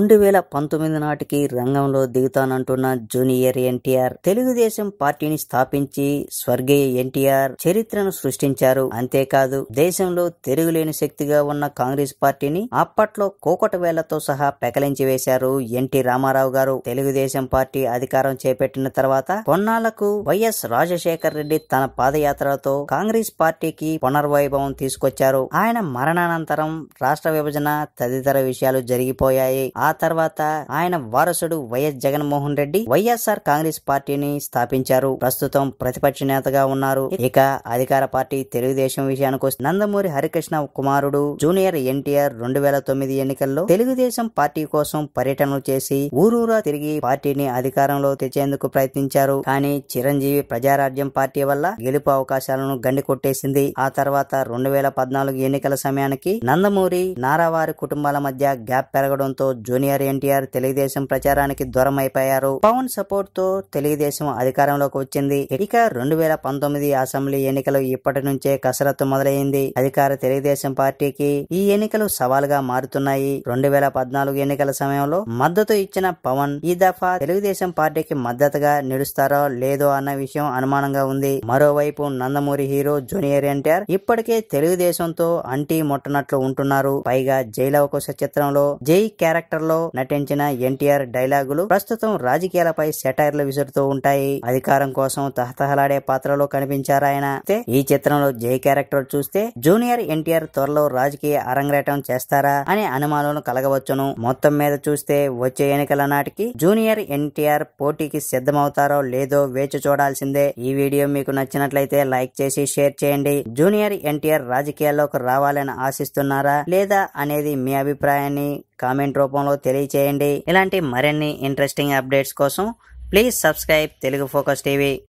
రెండు వేల పంతొమ్మిది నాటికి రంగంలో దిగుతానంటున్న జూనియర్ ఎన్టీఆర్. తెలుగుదేశం పార్టీని స్థాపించి స్వర్గీయ ఎన్టీఆర్ చరిత్రను సృష్టించారు. అంతేకాదు దేశంలో తిరుగులేని శక్తిగా ఉన్న కాంగ్రెస్ పార్టీని అప్పట్లో కోకట వేళ్ళతో సహా పెకలించి వేశారు ఎన్టీ రామారావు గారు. తెలుగుదేశం పార్టీ అధికారం చేపట్టిన తర్వాత కొన్నాళ్ళకు వైఎస్ రాజశేఖర్ రెడ్డి తన పాదయాత్రతో కాంగ్రెస్ పార్టీకి పునర్వైభవం తీసుకొచ్చారు. ఆయన మరణానంతరం రాష్ట్ర విభజన తదితర విషయాలు జరిగిపోయాయి. ఆ తర్వాత ఆయన వారసుడు వైఎస్ జగన్మోహన్ రెడ్డి వైఎస్ఆర్ కాంగ్రెస్ పార్టీని స్థాపించారు. ప్రస్తుతం ప్రతిపక్ష నేతగా ఉన్నారు. ఇక అధికార పార్టీ తెలుగుదేశం విషయానికి వస్తే నందమూరి హరికృష్ణ కుమారుడు జూనియర్ ఎన్టీఆర్ రెండు వేల తొమ్మిది ఎన్నికల్లో తెలుగుదేశం పార్టీ కోసం పర్యటనలు చేసి ఊరూరా తిరిగి పార్టీని అధికారంలో తెచ్చేందుకు ప్రయత్నించారు. కానీ చిరంజీవి ప్రజారాజ్యం పార్టీ వల్ల గెలుపు అవకాశాలను గండి కొట్టేసింది ఆ తర్వాత రెండు వేల పద్నాలుగు ఎన్నికల సమయానికి నందమూరి నారావారి కుటుంబాల మధ్య గ్యాప్ పెరగడంతో జూనియర్ ఎన్టీఆర్ తెలుగుదేశం ప్రచారానికి దూరం అయిపోయారు పవన్ సపోర్ట్తో తెలుగుదేశం అధికారంలోకి వచ్చింది. ఇక రెండు వేల పంతొమ్మిది అసెంబ్లీ ఎన్నికలు ఇప్పటి నుంచే కసరత్తు మొదలైంది. అధికార తెలుగుదేశం పార్టీకి ఈ ఎన్నికలు సవాల్గా మారుతున్నాయి. రెండు వేల పద్నాలుగు ఎన్నికల సమయంలో మద్దతు ఇచ్చిన పవన్ ఈ దఫా తెలుగుదేశం పార్టీకి మద్దతుగా నిలుస్తారో లేదో అన్న విషయం అనుమానంగా ఉంది. మరోవైపు నందమూరి హీరో జూనియర్ ఎన్టీఆర్ ఇప్పటికే తెలుగుదేశంతో అంటీ ముట్టనట్లు ఉంటున్నారు. పైగా జైలవకోశ చిత్రంలో జై క్యారెక్టర్ లో నటించిన ఎన్టీఆర్ డైలాగులు ప్రస్తుతం రాజకీయాలపై సెటైర్లు విసురుతూ ఉంటాయి. అధికారం కోసం తహతహలాడే పాత్రలో కనిపించారు ఆయన. అయితే ఈ చిత్రంలో జై క్యారెక్టర్ చూస్తే జూనియర్ ఎన్టీఆర్ త్వరలో రాజకీయ అరంగేటం చేస్తారా అనే అనుమానాలు కలగవచ్చును. మొత్తం మీద చూస్తే వచ్చే ఎన్నికల నాటికి జూనియర్ ఎన్టీఆర్ పోటీకి సిద్ధమవుతారో లేదో వేచి చూడాల్సిందే. ఈ వీడియో మీకు నచ్చినట్లయితే లైక్ చేసి షేర్ చేయండి. జూనియర్ ఎన్టీఆర్ రాజకీయాల్లోకి రావాలని ఆశిస్తున్నారా లేదా అనేది మీ అభిప్రాయాన్ని కామెంట్ రూపంలో తెలియచేయండి. ఇలాంటి మరిన్ని ఇంట్రెస్టింగ్ అప్డేట్స్ కోసం please subscribe Telugu focus TV